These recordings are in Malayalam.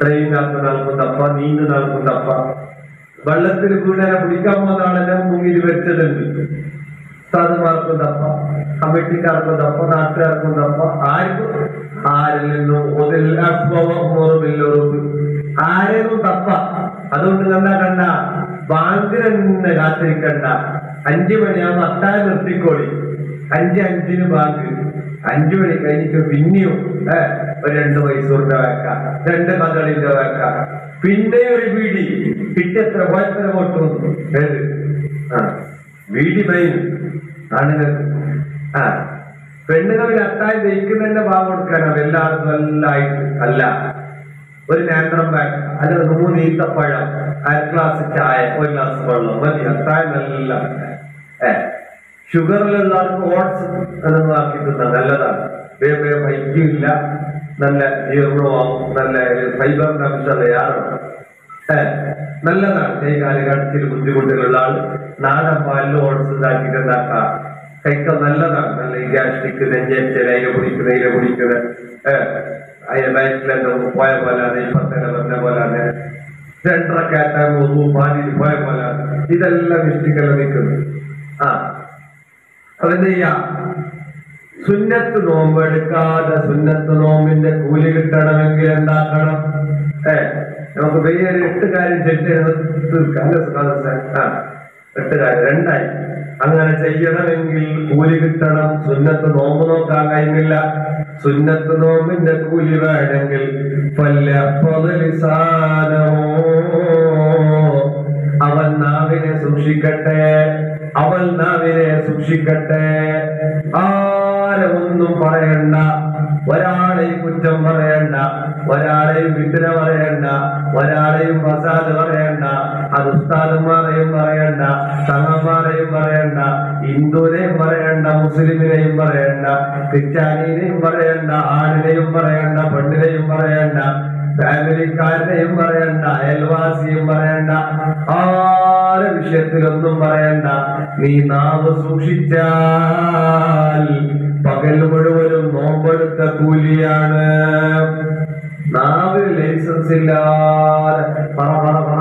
ട്രെയിൻ കാത്ത് നടക്കുന്നപ്പ നീന്ത് നടക്കുന്നപ്പ വെള്ളത്തിൽ കൂടെ കുടിക്കാൻ പോകുന്ന ആളെന്നെ മുങ്ങിൽ വെച്ചതുണ്ട് സാധുമാർക്കും തപ്പ കമ്മിറ്റിക്കാർക്കും തപ്പ നാട്ടുകാർക്കും തപ്പ ആർക്കും ആരിൽ നിന്നും അക്ബറുമില്ലുറപ്പ് ആരെയും തപ്പ. അതുകൊണ്ട് കണ്ട കണ്ട ബാങ്കിന് കാത്തിരിക്കണ്ട. അഞ്ചു മണിയാകുമ്പോ അത്താഴം നിർത്തിക്കോളി. അഞ്ച് അഞ്ചിന് ബാങ്ക്. അഞ്ചു മണി കഴിഞ്ഞിട്ട് പിന്നെയും ഒരു രണ്ട് മൈസൂറിന്റെ വേക്ക രണ്ട് കഥളിന്റെ വേക്ക പിന്നെ ഒരു വീടി. കിട്ടിയത്ര പോയത്ര വോട്ട് ഏത്? ആ വീടി മെയിൻ ആണ് ആ പെണ്ണുങ്ങളിൽ അത്തായി ദഹിക്കുന്നതിന്റെ ഭാഗം കൊടുക്കാനാണ് എല്ലാവർക്കും എല്ലായിട്ട് അല്ല. ഒരു നേന്ത്രം ബാഗ് അല്ല മൂന്ന് ഈത്തപ്പഴം അര ഗ്ലാസ് ചായ ഒരു ഗ്ലാസ് വെള്ളം. മതി അത്താഴം നല്ല. ഏ ഷുഗറിലുള്ളവർക്ക് ഓട്സ് തിന്നാം നല്ലതാണ്. വേഗം വൈകില്ല നല്ല ജീർണവും നല്ല ഫൈബറിന്റെ അംശം ഏറും ഏ, നല്ലതാണ്. കൈകാൽ കാലഘട്ടത്തിൽ ബുദ്ധിമുട്ടുകളുള്ള ആൾ നാടൻ പാലിൽ ഓട്സ് ഉണ്ടാക്കിയിട്ട് ഉണ്ടാക്കാം കഴിക്കാൻ നല്ലതാണ്. നല്ല ഈ ഗ്യാസ്ട്രിക് നെഞ്ചേച്ചൽ പൊടിക്കുന്ന അതിനെ കുടിക്കുന്നത് അതിന്റെ വയറ്റിലെന്തോ പോയ പോലെ പറഞ്ഞ പോലെ രണ്ടരക്കെ ഒന്നു പാലിൽ പോയ പോലെ ഇതെല്ലാം മിസ്റ്റിക്കെല്ലാം നിൽക്കുന്നു. ആ ചെയ്യാം സുന്നത്ത് നോമ്പ് എടുക്കാതെ സുന്നത്ത് നോമ്പിന്റെ കൂലി കിട്ടണമെങ്കിൽ എന്താക്കണം? ഏ നമുക്ക് വലിയൊരു എട്ട് കാര്യം ആ എട്ട് കാര്യം രണ്ടായി. അങ്ങനെ ചെയ്യണമെങ്കിൽ കൂലി കിട്ടണം. സുന്നത്ത് നോമ്പ് നോക്കാൻ കഴിയുന്നില്ല സുന്നത്ത് നോമ്പിന്റെ കൂലി വേണമെങ്കിൽ അവൻ നാവിനെ സൂക്ഷിക്കട്ടെ. നാവിനെ സൂക്ഷിക്കട്ടെ. ആരൊന്നും പറയണ്ട. ഒരാളെയും കുറ്റം പറയണ്ട. ഒരാളെയും വിട്ടുന പറയണ്ട. ഒരാളെയും ഫസാദ് പറയണ്ട. അത് ഉസ്താദുമാരെയും പറയണ്ട. തങ്ങന്മാരെയും പറയണ്ട. ഹിന്ദുവിനെയും പറയണ്ട. മുസ്ലിമിനെയും പറയണ്ട. ക്രിസ്ത്യാനിനെയും പറയണ്ട. ആണിനെയും പറയണ്ട. പെണ്ണിനെയും പറയണ്ട. ഫാമിലിക്കാരനെയും പറയണ്ട. അയൽവാസിയും പറയണ്ട. ആരെ വിഷയത്തിലൊന്നും പറയണ്ട. നീ നാവ് സൂക്ഷിച്ചാൽ പകൽ മുഴുവനും നോമ്പെടുത്ത കൂലിയാണ്. നാവ് ലൈസൻസ് ഇല്ലാതെ പറ പറ പറ.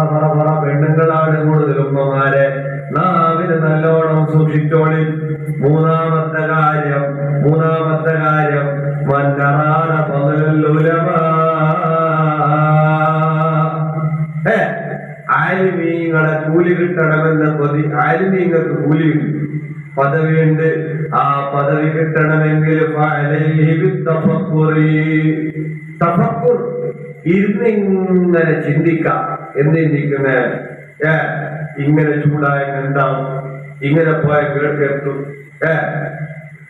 ആലിമീങ്ങളെ കൂലി കിട്ടണമെന്ന പ്രതി ആലിമീങ്ങൾക്ക് കൂലി പദവി പദവിയുണ്ട് ആ പദവി കിട്ടണമെങ്കിൽ ഇന്നിങ്ങനെ ബിത്തഫക്കുറി. തഫക്കുർ. ഇരുന്ന് ഇങ്ങനെ ചിന്തിക്കാം. എന്ത് ചിന്തിക്കുന്നേ? ഏ ഇങ്ങനെ ചൂടായ എന്താവും ഇങ്ങനെ പോയ കിഴക്കെത്തും ഏ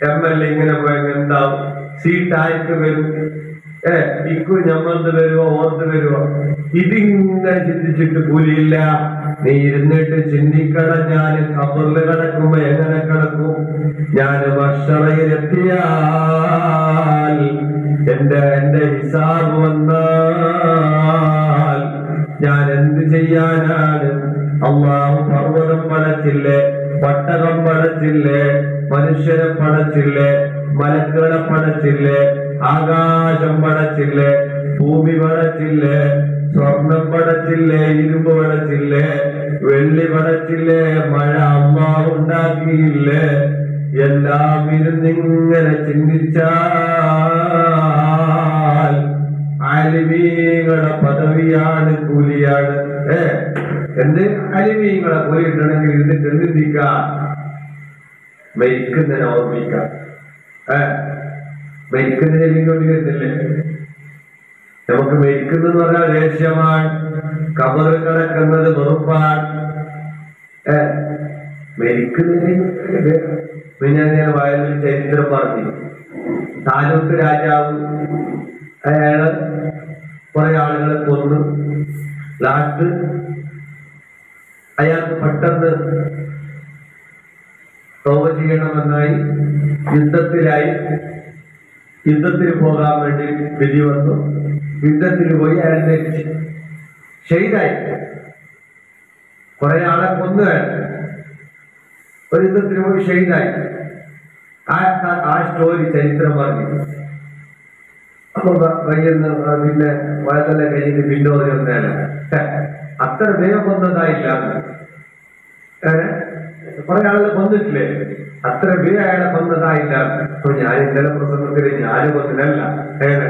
എം എൽ എ ഇങ്ങനെ പോയ എന്താവും സീറ്റായിട്ട് വരും? ഏ ഇക്കു ഞമ്മന്ത് വരുവോ ഓർത്ത് വരുവോ ഇതിങ്ങനെ ചിന്തിച്ചിട്ട് കൂലിയില്ല. നീ ഇരുന്നിട്ട് ചിന്തിക്കണം ഞാൻ കബറിൽ കിടക്കുമ്പോ എങ്ങനെ കിടക്കും? ഞാൻ ഭക്ഷണയിലെത്തിയാൽ എന്റെ എന്റെ ഹിസാബ് വന്നാൽ ഞാൻ എന്ത് ചെയ്യാനാണ്? അള്ളാഹു പർവതം പടച്ചില്ലേ പട്ടകം പടച്ചില്ലേ മനുഷ്യരെ പടച്ചില്ലേ മലക്കുകളെ പടച്ചില്ലേ ആകാശം പടച്ചില്ലേ ഭൂമി പടച്ചില്ലേ സ്വർണം പടച്ചില്ലേ ഇരുമ്പ് പടച്ചില്ലേ വെള്ളി പടച്ചില്ലേ മഴ അമ്മ ഉണ്ടാക്കിയില്ലേ എല്ലാം ഇരുന്നിങ്ങനെ ചിന്തിച്ചാൽ പദവിയാണ് കൂലിയാണ്. ഏ എന്ത് അലിമീങ്ങളെ കൂലി കിട്ടണമെങ്കിൽ ഇരുന്നിട്ട് എന്ത് ചിന്തിക്കാം മരിക്കുന്നതിനെ ഓർമ്മിക്കാം ഏ മരിക്കുന്നതിനെ ഇങ്ങോട്ട് വരുന്നില്ലേ നമുക്ക് മരിക്കുന്നതെന്ന് പറഞ്ഞാൽ ദേഷ്യമാണ് കബറ് കിടക്കുന്നത് വെറുപ്പാണ്. മരിക്കുന്നതിന് പിന്നെ ഞാൻ വയലിൽ ചരിത്രം പറഞ്ഞു. താലൂക്ക് രാജാവ് അയാൾ കുറെ ആളുകളെ കൊന്നു. ലാസ്റ്റ് അയാൾക്ക് പെട്ടെന്ന് ചെയ്യണമെന്നായി യുദ്ധത്തിലായി. യുദ്ധത്തിന് പോകാൻ വേണ്ടി വിധി വന്നു. യുദ്ധത്തിന് പോയി അയാളെ ഷെയ്ഡായി. കുറെ ആളെ കൊന്നു വേണം ഒരു യുദ്ധത്തിന് പോയി ഷെയ്ഡായി. ആ സ്റ്റോറി ചരിത്രം പറഞ്ഞു പിന്നെ വയതല്ല കഴിഞ്ഞ് പിന്നോതി വന്നേല അത്ര വേഗം വന്നതായില്ല കുറെ ആളുകൾ വന്നിട്ടില്ലേ? അത്ര പേര് അയാളെ വന്നതായില്ല. അപ്പൊ ഞാൻ ഇന്നലെ പ്രസംഗത്തിലെ വന്നില്ല ഏനെ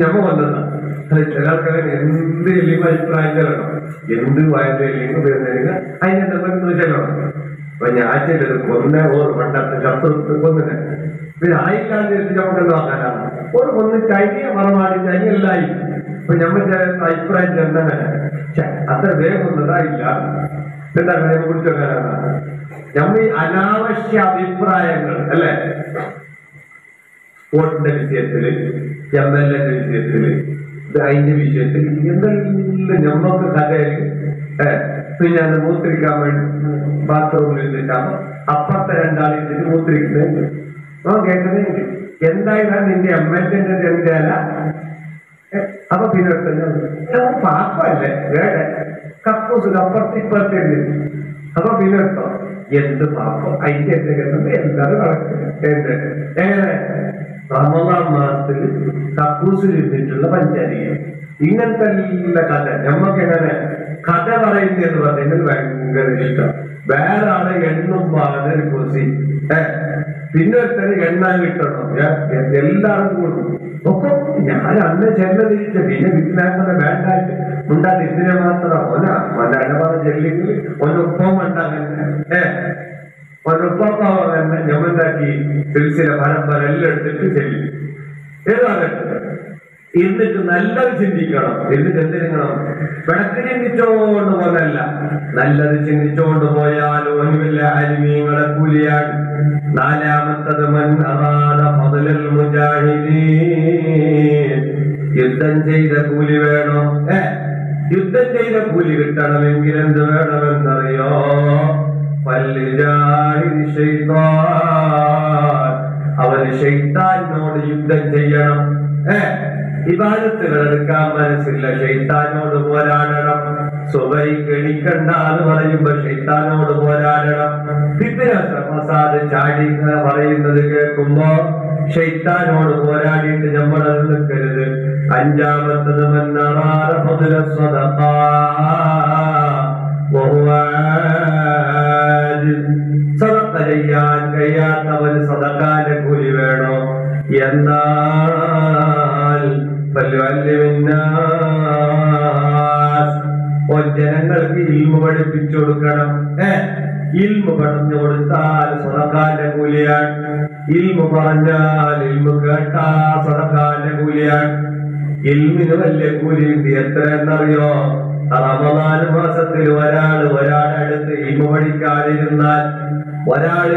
ഞമ്മ വന്നതാ. അത് ചില ആൾക്കാരെ എന്ത് ഇല്ലെങ്കിൽ അഭിപ്രായം ചെല്ലണം? എന്ത് വയലിൽ ഇല്ലെങ്കിൽ വരുന്നതിന് അതിനെ നമ്മൾ ചെല്ലണം? അപ്പൊ ഞാൻ ചെയ്തത് കൊന്ന ഓർ പണ്ടത്തെ ശത്രു കൊന്നിനെ പിന്നെ ആയിക്കാന്ന് വെച്ചിട്ട് നമുക്ക് എന്താ നോക്കാനാണ് ഒരു കൊന്ന് കഴിഞ്ഞ മറമാടി കഴിഞ്ഞല്ലായി അപ്പൊ ഞമ്മ ചില അഭിപ്രായം ചെന്നനെ അത്ര വേഗം ഒന്നതായില്ല എന്താ അതിനെ കുറിച്ച് വെക്കാനാണ് നമ്മൾ ഈ അനാവശ്യ അഭിപ്രായങ്ങൾ അല്ലെ? വോട്ടിന്റെ വിഷയത്തിൽ എം എൽ എന്റെ വിഷയത്തിൽ അതിന്റെ വിഷയത്തിൽ എന്തെല്ലാം ഞമ്മക്ക് കഥയിൽ പിന്നെ അത് മൂത്രിക്കാൻ വേണ്ടി ബാത്റൂമിൽ ഇരുന്നിട്ടാണ് അപ്പുറത്തെ രണ്ടാളിട്ട് മൂത്രിക്കുന്നത് ഓ കേൾക്കുന്നത് എന്തായാലും നിന്റെ എം എൽ എന്റെ എന്തല്ല അപ്പൊ പിന്നെ പാപ്പല്ലേ? വേറെ കപ്പൂസ് അപ്പുറത്ത് ഇപ്പുറത്തെ അപ്പൊ പിന്നെ എടുത്തോ എന്ത് പാപ്പം? അതിന്റെ എന്ത് കേട്ടത് എല്ലാവരും നടക്കുന്നത് എന്ത്? എങ്ങനെ റമദാൻ മാസത്തിൽ കപ്പൂസിൽ ഇരുന്നിട്ടുള്ള പഞ്ചാരിക ഇങ്ങനത്തെ എല്ലാ കഥ. നമ്മക്ക് എങ്ങനെ? കഥ പറയുന്നത് എന്ന് പറഞ്ഞാൽ ഭയങ്കര ഇഷ്ടം. വേറെ ആളെ എണ്ണും പാടുന്ന ഒരു കുസി. ഏഹ് പിന്നെ ഒരുത്തന് എണ്ണാൻ കിട്ടണം. ഞാൻ എല്ലാവർക്കും കൊടുക്കും ഒക്കെ ഞാൻ അന്ന് ചെന്ന തിരിച്ച പിന്നെ വീട്ടിലാക്കുന്ന വേണ്ടായിട്ട് ഉണ്ടാകുന്ന ഇതിനെ മാത്രം? ഒന മലയാള ചെല്ലെങ്കിൽ ഒന്നൊപ്പം ഉണ്ടാകുന്ന ഏ ഒന്നൊപ്പം തന്നെ ഞമ്മന്താക്കി സിൽസില പരമ്പര എല്ലാം എടുത്തിട്ട് ചെല്ലും. ഏതാകട്ടെ എന്നിട്ട് നല്ലത് ചിന്തിക്കണം. എന്നിട്ട് എന്തിനണം വിളക്ക് ചിന്തിച്ചോണ്ട് പോലല്ല നല്ലത് ചിന്തിച്ചോണ്ട് പോയാൽ ഒന്നുമില്ല അരിമീങ്ങളെ കൂലിയാണ് നാലാമത്തത് മൻ അറാദ ഫضل മുജാഹിദീൻ. യുദ്ധം ചെയ്ത കൂലി വേണോ? ഏ യുദ്ധം ചെയ്ത കൂലി കിട്ടണമെങ്കിൽ എന്ത് വേണമെന്നറിയോ? അവന് ഷെയ്ത്താനോട് യുദ്ധം ചെയ്യണം. ഏ ഇബാദത്തുകൾ എടുക്കാൻ മനസ്സില്ല. ഷെയ്ത്താനോട് പോരാടണം. സുബൈ കെണിക്കണ്ട എന്ന് പറയുമ്പോ ഷെയ്ത്താനോട് പോരാടണം. ഫിത്തിനസാദ് ചാടി പറയുന്നത് കേൾക്കുമ്പോ ഷെയ്ത്താനോട് പോരാടിയിട്ട് നമ്മൾ അത് നിൽക്കരുത്. അഞ്ചാമത്തത് സദക്ക ചെയ്യാൻ കഴിയാത്തവന് സദക്കാന്റെ കൂലി വേണോ എന്നാൽ ജനങ്ങൾക്ക് ഇൽമ പഠിപ്പിച്ചു കൊടുക്കണം ഏ? ഇൽമ പറഞ്ഞു കൊടുത്താൽ സദക്കാന്റെ കൂലിയാണ് ഇൽമ പറഞ്ഞാൽ ഇൽമ കേട്ടാ സദക്കാന്റെ കൂലിയാണ്. ഇൽമിന് വലിയ കൂലിയുണ്ട് എത്ര എന്നറിയോ റമദാന് മാസത്തിൽ ഒരാൾ ഒരാളടുത്ത് ഇൽമ പഠിക്കാതിരുന്നാൽ ഒരാൾ